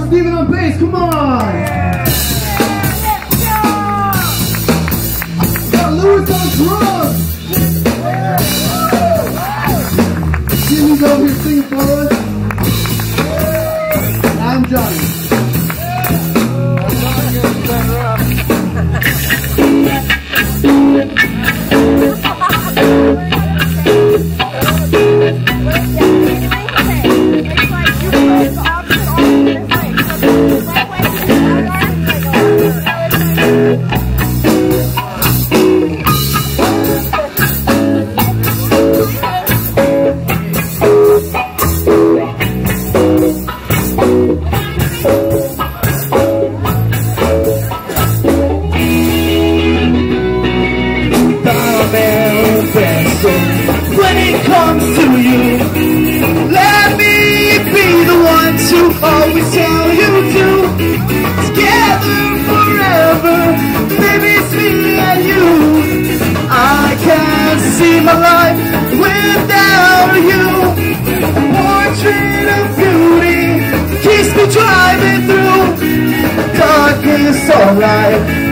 Steven on bass, come on! Got Louis on drums! Jimmy's over here singing for us. See my life without you. Portrait of beauty keeps me driving through darkness, alright.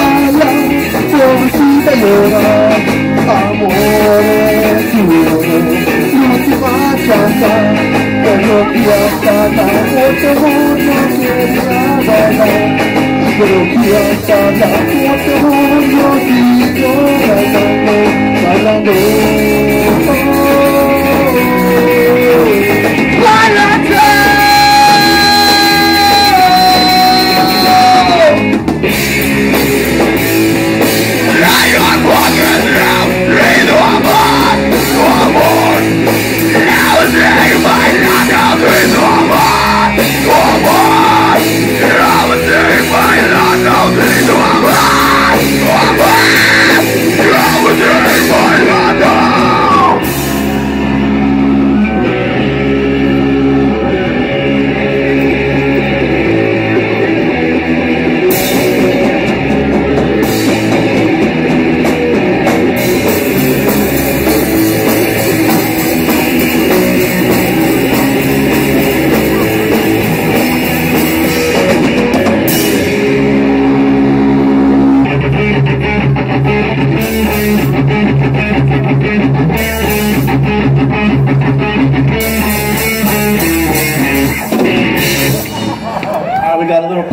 la cosita llora, amores míos, última chanta, pero piensa la otra mundo que nada, pero piensa la otra mundo que llora, hablando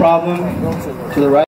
problem to the right.